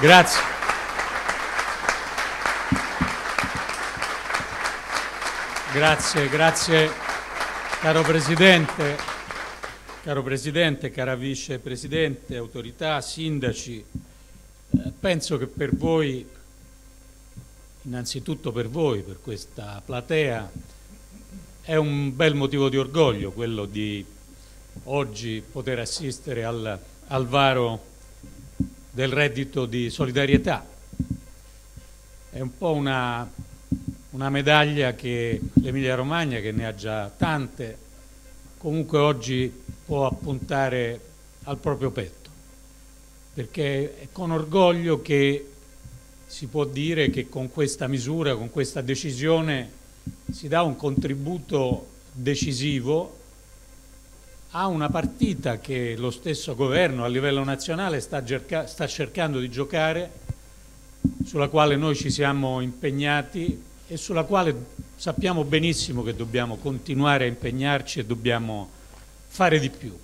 Grazie. Grazie, grazie caro Presidente, caro Presidente, cara Vicepresidente, autorità, sindaci. Eh, penso che per voi, innanzitutto per voi, per questa platea, è un bel motivo di orgoglio quello di oggi poter assistere al, al varo del reddito di solidarietà. È un po' una, una medaglia che l'Emilia Romagna, che ne ha già tante, comunque oggi può appuntare al proprio petto, perché è con orgoglio che si può dire che con questa misura, con questa decisione, si dà un contributo decisivo a una partita che lo stesso governo a livello nazionale sta, sta, cercando di giocare, sulla quale noi ci siamo impegnati e sulla quale sappiamo benissimo che dobbiamo continuare a impegnarci e dobbiamo fare di più.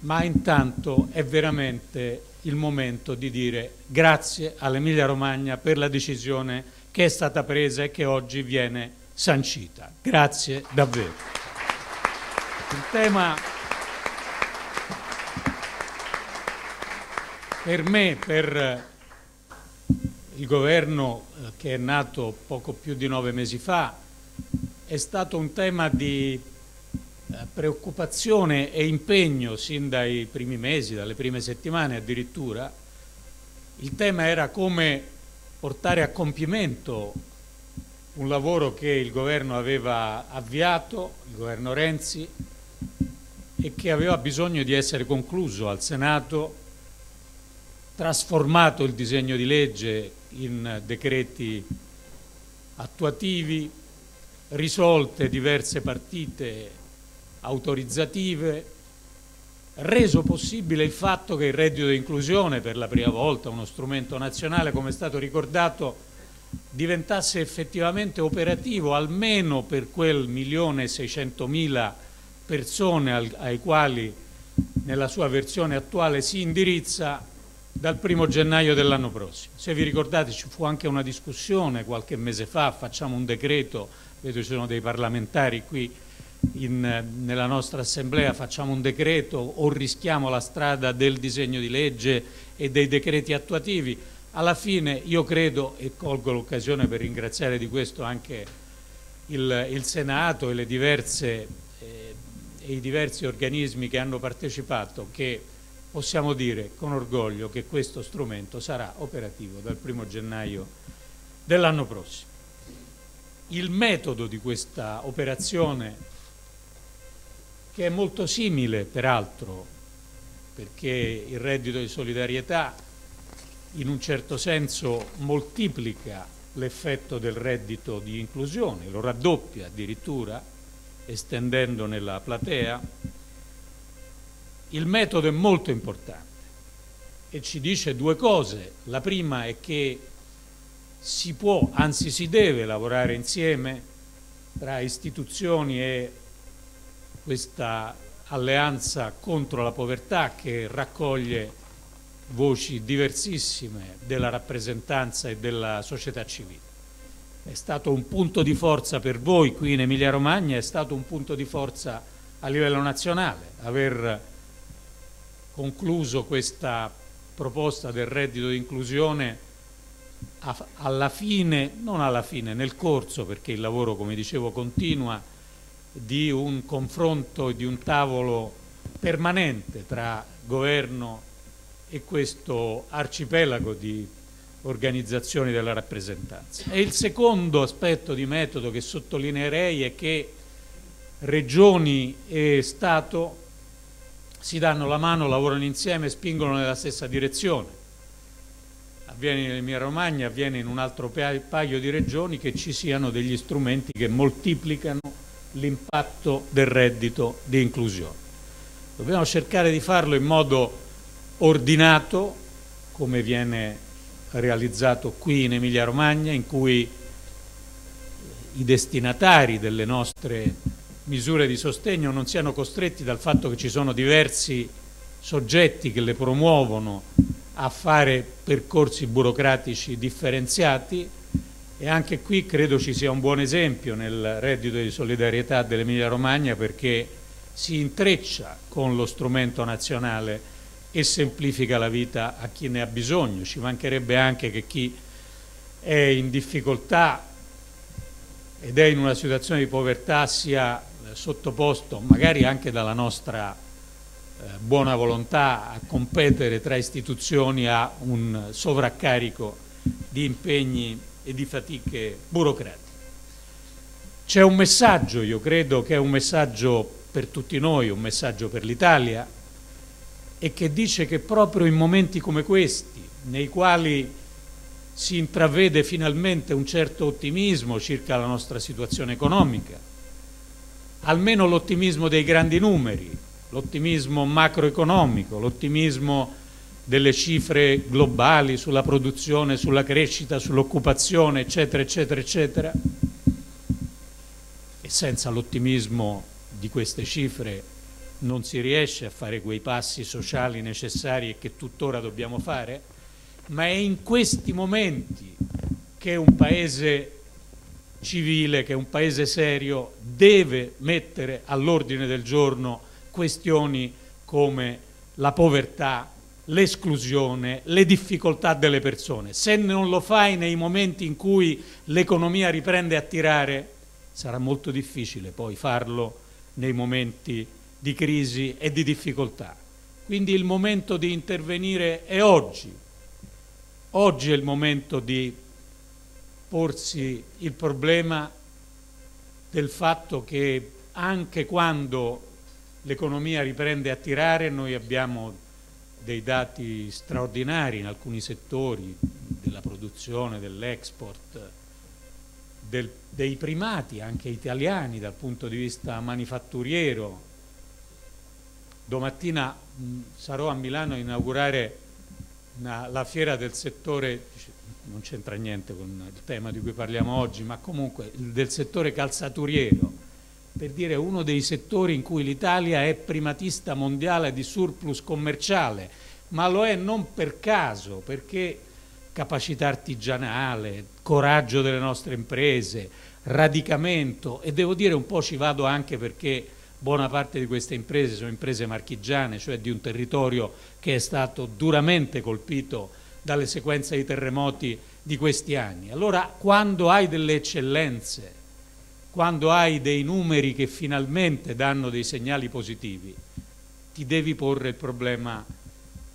Ma intanto è veramente il momento di dire grazie all'Emilia Romagna per la decisione che è stata presa e che oggi viene sancita. Grazie davvero. Il tema per me, per il governo eh, che è nato poco più di nove mesi fa, è stato un tema di eh, preoccupazione e impegno sin dai primi mesi, dalle prime settimane addirittura. Il tema era come portare a compimento un lavoro che il governo aveva avviato, il governo Renzi, e che aveva bisogno di essere concluso al Senato, trasformato il disegno di legge in decreti attuativi, risolte diverse partite autorizzative, reso possibile il fatto che il reddito di inclusione, per la prima volta uno strumento nazionale, come è stato ricordato, diventasse effettivamente operativo almeno per quel milione e seicentomila persone al, ai quali nella sua versione attuale si indirizza dal primo gennaio dell'anno prossimo. Se vi ricordate ci fu anche una discussione qualche mese fa, facciamo un decreto, vedo ci sono dei parlamentari qui in, nella nostra assemblea, facciamo un decreto o rischiamo la strada del disegno di legge e dei decreti attuativi. Alla fine io credo, e colgo l'occasione per ringraziare di questo anche il, il Senato e le diverse e i diversi organismi che hanno partecipato che possiamo dire con orgoglio che questo strumento sarà operativo dal primo gennaio dell'anno prossimo. Il metodo di questa operazione, che è molto simile peraltro, perché il reddito di solidarietà in un certo senso moltiplica l'effetto del reddito di inclusione, lo raddoppia addirittura, estendendone la platea, il metodo è molto importante e ci dice due cose. La prima è che si può, anzi si deve lavorare insieme tra istituzioni e questa alleanza contro la povertà che raccoglie voci diversissime della rappresentanza e della società civile è stato un punto di forza per voi qui in Emilia Romagna, è stato un punto di forza a livello nazionale aver concluso questa proposta del reddito di inclusione alla fine, non alla fine, nel corso, perché il lavoro, come dicevo, continua, di un confronto e di un tavolo permanente tra governo e questo arcipelago di organizzazioni della rappresentanza. E il secondo aspetto di metodo che sottolineerei è che regioni e Stato si danno la mano, lavorano insieme e spingono nella stessa direzione. Avviene in Emilia Romagna, avviene in un altro paio di regioni che ci siano degli strumenti che moltiplicano l'impatto del reddito di inclusione. Dobbiamo cercare di farlo in modo ordinato, come viene realizzato qui in Emilia Romagna in cui i destinatari delle nostre misure di sostegno non siano costretti dal fatto che ci sono diversi soggetti che le promuovono a fare percorsi burocratici differenziati. E anche qui credo ci sia un buon esempio nel reddito di solidarietà dell'Emilia Romagna perché si intreccia con lo strumento nazionale e semplifica la vita a chi ne ha bisogno. Ci mancherebbe anche che chi è in difficoltà ed è in una situazione di povertà sia sottoposto magari anche dalla nostra eh, buona volontà a competere tra istituzioni a un sovraccarico di impegni e di fatiche burocratiche. C'è un messaggio, io credo che è un messaggio per tutti noi, un messaggio per l'Italia, e che dice che proprio in momenti come questi, nei quali si intravede finalmente un certo ottimismo circa la nostra situazione economica, almeno l'ottimismo dei grandi numeri, l'ottimismo macroeconomico, l'ottimismo delle cifre globali sulla produzione, sulla crescita, sull'occupazione, eccetera, eccetera, eccetera. E senza l'ottimismo di queste cifre non si riesce a fare quei passi sociali necessari e che tuttora dobbiamo fare, ma è in questi momenti che un paese civile, che un paese serio deve mettere all'ordine del giorno questioni come la povertà, l'esclusione, le difficoltà delle persone. Se non lo fai nei momenti in cui l'economia riprende a tirare, sarà molto difficile poi farlo nei momenti di crisi e di difficoltà. Quindi il momento di intervenire è oggi. Oggi è il momento di porsi il problema del fatto che anche quando l'economia riprende a tirare noi abbiamo dei dati straordinari in alcuni settori della produzione, dell'export, del, dei primati anche italiani dal punto di vista manifatturiero. Domattina mh, sarò a Milano a inaugurare una, la fiera del settore, non c'entra niente con il tema di cui parliamo oggi, ma comunque del settore calzaturiero, per dire uno dei settori in cui l'Italia è primatista mondiale di surplus commerciale, ma lo è non per caso, perché capacità artigianale, coraggio delle nostre imprese, radicamento e devo dire un po' ci vado anche perché buona parte di queste imprese sono imprese marchigiane, cioè di un territorio che è stato duramente colpito dalle sequenze di terremoti di questi anni. Allora quando hai delle eccellenze, quando hai dei numeri che finalmente danno dei segnali positivi, ti devi porre il problema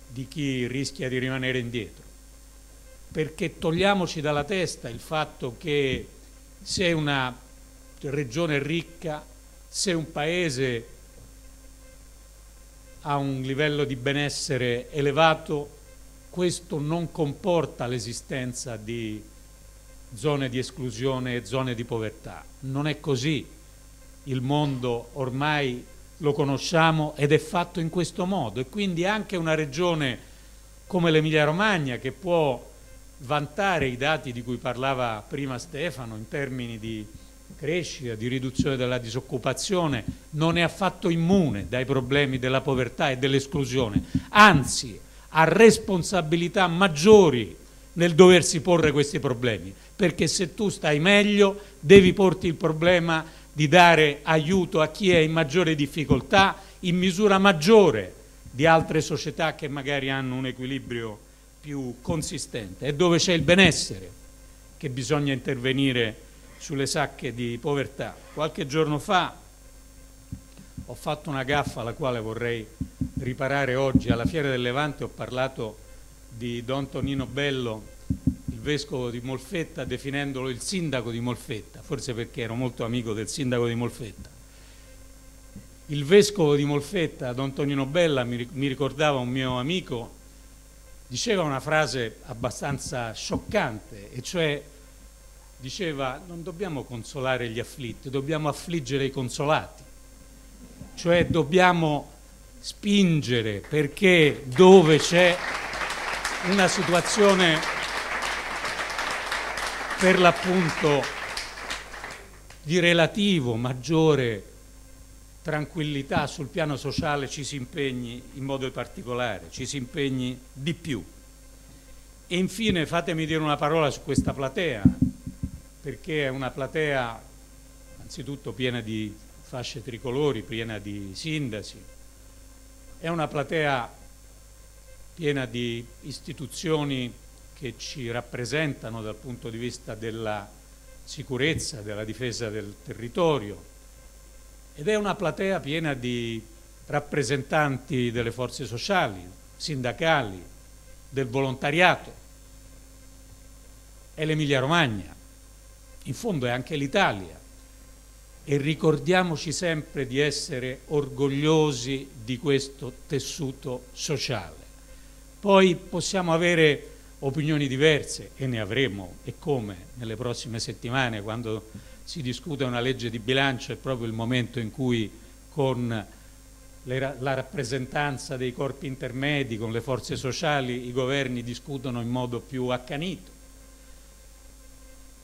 di chi rischia di rimanere indietro. Perché togliamoci dalla testa il fatto che se una regione ricca, se un paese ha un livello di benessere elevato, questo non comporta l'esistenza di zone di esclusione e zone di povertà. Non è così. Il mondo ormai lo conosciamo ed è fatto in questo modo e quindi anche una regione come l'Emilia Romagna che può vantare i dati di cui parlava prima Stefano in termini di crescita, di riduzione della disoccupazione, non è affatto immune dai problemi della povertà e dell'esclusione, anzi ha responsabilità maggiori nel doversi porre questi problemi, perché se tu stai meglio devi porti il problema di dare aiuto a chi è in maggiore difficoltà in misura maggiore di altre società che magari hanno un equilibrio più consistente. È dove c'è il benessere che bisogna intervenire sulle sacche di povertà. Qualche giorno fa ho fatto una gaffa alla quale vorrei riparare oggi. Alla Fiera del Levante ho parlato di Don Tonino Bello, il vescovo di Molfetta, definendolo il sindaco di Molfetta, forse perché ero molto amico del sindaco di Molfetta. Il vescovo di Molfetta, Don Tonino Bella, mi ricordava un mio amico, diceva una frase abbastanza scioccante, e cioè diceva non dobbiamo consolare gli afflitti, dobbiamo affliggere i consolati, cioè dobbiamo spingere perché dove c'è una situazione per l'appunto di relativo maggiore tranquillità sul piano sociale ci si impegni in modo particolare, ci si impegni di più. E infine fatemi dire una parola su questa platea, perché è una platea anzitutto piena di fasce tricolori, piena di sindaci, è una platea piena di istituzioni che ci rappresentano dal punto di vista della sicurezza, della difesa del territorio. Ed è una platea piena di rappresentanti delle forze sociali, sindacali, del volontariato. È l'Emilia Romagna, in fondo è anche l'Italia e ricordiamoci sempre di essere orgogliosi di questo tessuto sociale. Poi possiamo avere opinioni diverse e ne avremo e come nelle prossime settimane quando si discute una legge di bilancio è proprio il momento in cui con la rappresentanza dei corpi intermedi, con le forze sociali, i governi discutono in modo più accanito.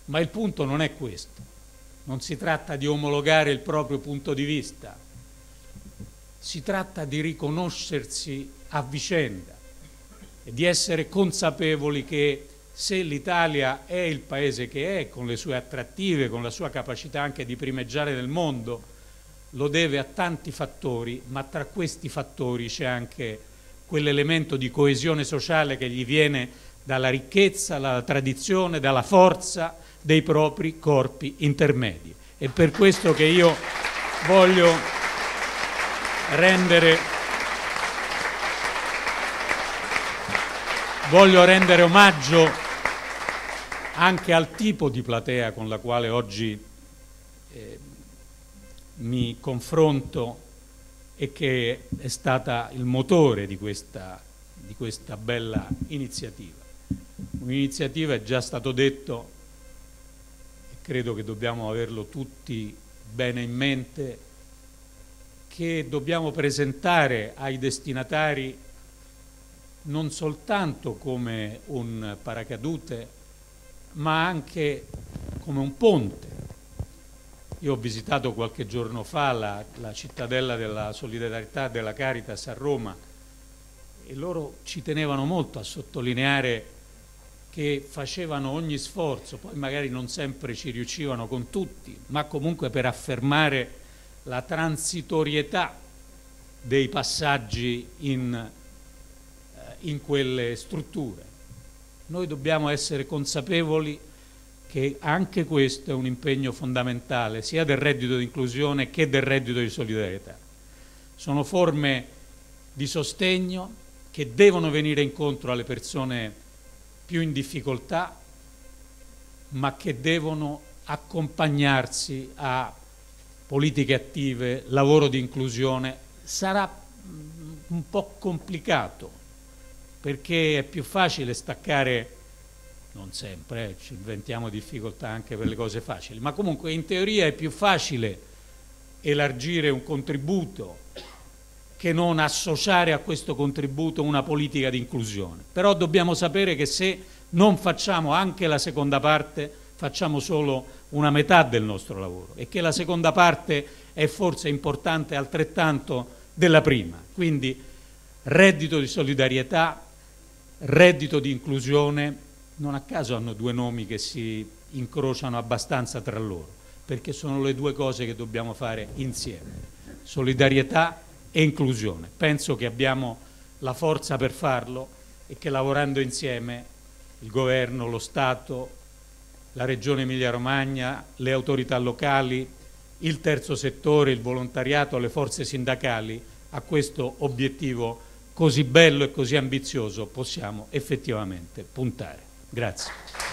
Ma il punto non è questo. Non si tratta di omologare il proprio punto di vista, si tratta di riconoscersi a vicenda e di essere consapevoli che se l'Italia è il paese che è, con le sue attrattive, con la sua capacità anche di primeggiare nel mondo, lo deve a tanti fattori, ma tra questi fattori c'è anche quell'elemento di coesione sociale che gli viene dalla ricchezza, dalla tradizione, dalla forza, dei propri corpi intermedi. È per questo che io voglio rendere, voglio rendere omaggio anche al tipo di platea con la quale oggi eh, mi confronto e che è stata il motore di questa, di questa bella iniziativa. Un'iniziativa, è già stato detto, credo che dobbiamo averlo tutti bene in mente, che dobbiamo presentare ai destinatari non soltanto come un paracadute, ma anche come un ponte. Io ho visitato qualche giorno fa la, la cittadella della solidarietà della Caritas a Roma e loro ci tenevano molto a sottolineare che facevano ogni sforzo, poi magari non sempre ci riuscivano con tutti, ma comunque per affermare la transitorietà dei passaggi in, eh, in quelle strutture. Noi dobbiamo essere consapevoli che anche questo è un impegno fondamentale sia del reddito di inclusione che del reddito di solidarietà. Sono forme di sostegno che devono venire incontro alle persone più in difficoltà, ma che devono accompagnarsi a politiche attive, lavoro di inclusione. Sarà mm, un po' complicato perché è più facile staccare, non sempre, eh, ci inventiamo difficoltà anche per le cose facili, ma comunque in teoria è più facile elargire un contributo che non associare a questo contributo una politica di inclusione. Però dobbiamo sapere che se non facciamo anche la seconda parte, facciamo solo una metà del nostro lavoro e che la seconda parte è forse importante altrettanto della prima. Quindi reddito di solidarietà, reddito di inclusione, non a caso hanno due nomi che si incrociano abbastanza tra loro, perché sono le due cose che dobbiamo fare insieme. Solidarietà e inclusione. Penso che abbiamo la forza per farlo e che lavorando insieme il governo, lo Stato, la Regione Emilia-Romagna, le autorità locali, il terzo settore, il volontariato, le forze sindacali a questo obiettivo così bello e così ambizioso possiamo effettivamente puntare. Grazie.